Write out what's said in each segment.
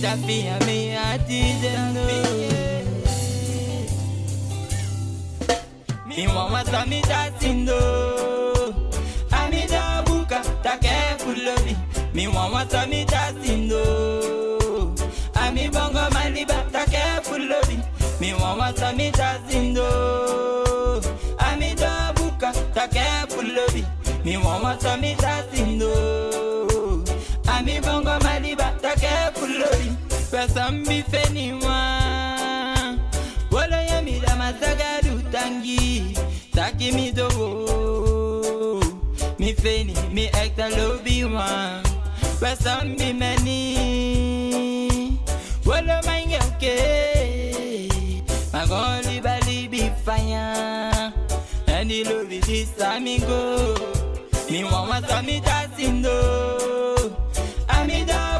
Kafia me atizendo Mi mama sa mi tasindo Amida buka take fulobi Mi mama sa mi tasindo Ami bongo maliba take fulobi Mi mama sa mi tasindo Amida buka take fulobi Mi mama sa mi tasindo maliba take fulobi Pesa mbifeni wa Wala ya mi da masagadu tangi Taki mi dogo Mi feni mi ekta lobi wan Pesa mbi meni Wala mange uke Magoli bali bi fire Any lobi this amigo Mi mama sa mi tasindo Amida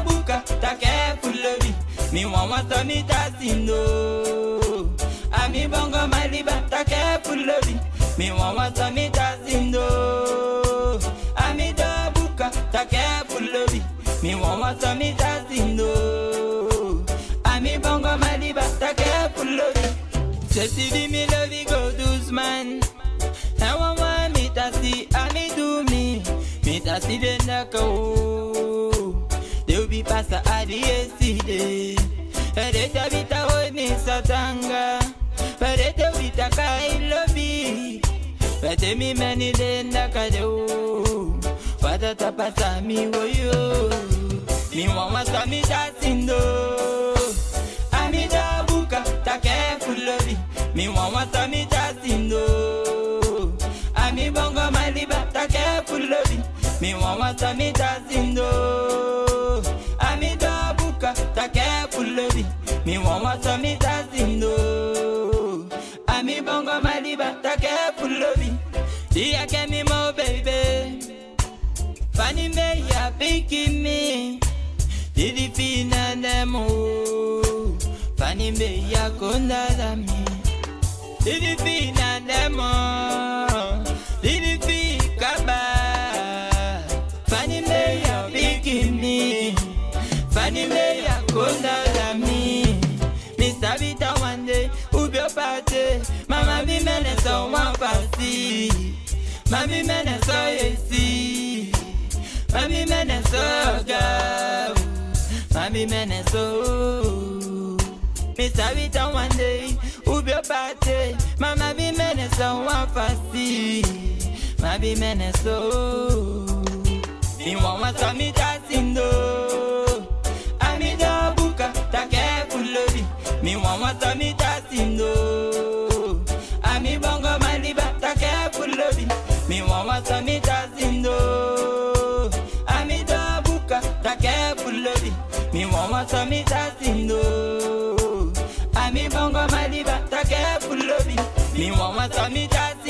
buka take fulobi Mi mama sa mi tasindo Ami bongo maliba take fulobi Mi mama sa mi tasindo Amida buka take fulobi Mi mama sa mi tasindo Ami bongo maliba take fulobi Ceci mi lovi go doucement I want one me tasi ami do me Me Deu bi passa a di eside Ere ta vita mi satanga Ere te vita kai lobi Ete mi meni de naka de o Wata ta passa mi wo yo Mi mama sa mi tasindo Ami da buka take fulobi Mi mama sa mi tasindo Ami bongo maliba take fulobi Mi mama sa mi tasindo Mi mama sa mi tasindo. Ami bongo maliba take fulobi. Dia ke mo baby. Fanny me ya picking me Didi fina nemo. Fanny me ya konda da mi. Didi fina nemo. Didi fi kaba. Fanny me ya picking me Fanny me ya konda Mami mene so yesi. Mami mene so ga Mami mene so. Mr. Vita one day Ubio party Mama bi mene so one party Mami mene so. Mi mama sa mi tasindo fulobi Mi mama sa mi tasindo Ami bongo maliba take fulobi Mi mama sa mi tasindo